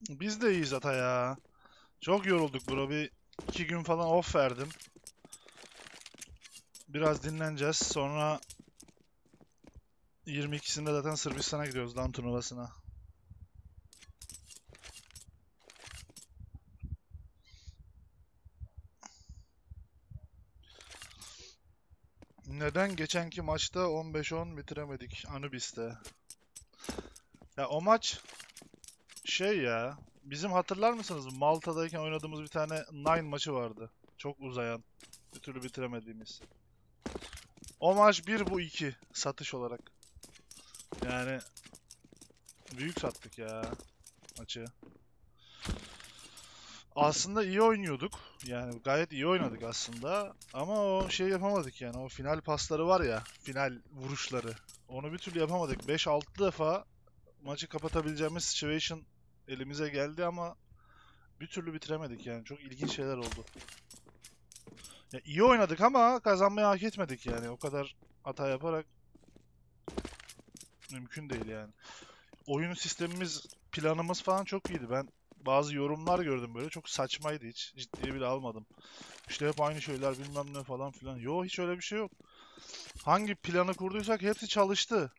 Biz de iyiyiz ata ya. Çok yorulduk bro. Bir iki gün falan off verdim. Biraz dinleneceğiz. Sonra 22'sinde zaten Sırbistan'a gidiyoruz lan turnuvasına. Neden geçenki maçta 15-10 bitiremedik Anubis'te? Ya o maç şey ya bizim hatırlar mısınız Malta'dayken oynadığımız bir tane Nine maçı vardı. Çok uzayan. Bir türlü bitiremediğimiz. O maç 1 bu 2 satış olarak. Yani büyük sattık ya maçı. Aslında iyi oynuyorduk. Yani gayet iyi oynadık aslında. Ama o şey yapamadık yani. O final pasları var ya. Final vuruşları. Onu bir türlü yapamadık. 5-6 defa maçı kapatabileceğimiz situation elimize geldi ama bir türlü bitiremedik yani. Çok ilginç şeyler oldu. Ya iyi oynadık ama kazanmayı hak etmedik yani. O kadar hata yaparak mümkün değil yani. Oyun sistemimiz, planımız falan çok iyiydi. Ben bazı yorumlar gördüm böyle. Çok saçmaydı hiç. Ciddiye bile almadım. İşte hep aynı şeyler bilmem ne falan filan. Yo hiç öyle bir şey yok. Hangi planı kurduysak hepsi çalıştı.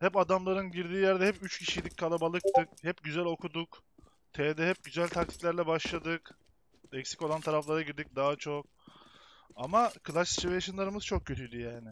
Hep adamların girdiği yerde hep 3 kişiydik, kalabalıktık. Hep güzel okuduk. T'de hep güzel taktiklerle başladık. Eksik olan taraflara girdik daha çok. Ama clutch situation'larımız çok kötüydü yani.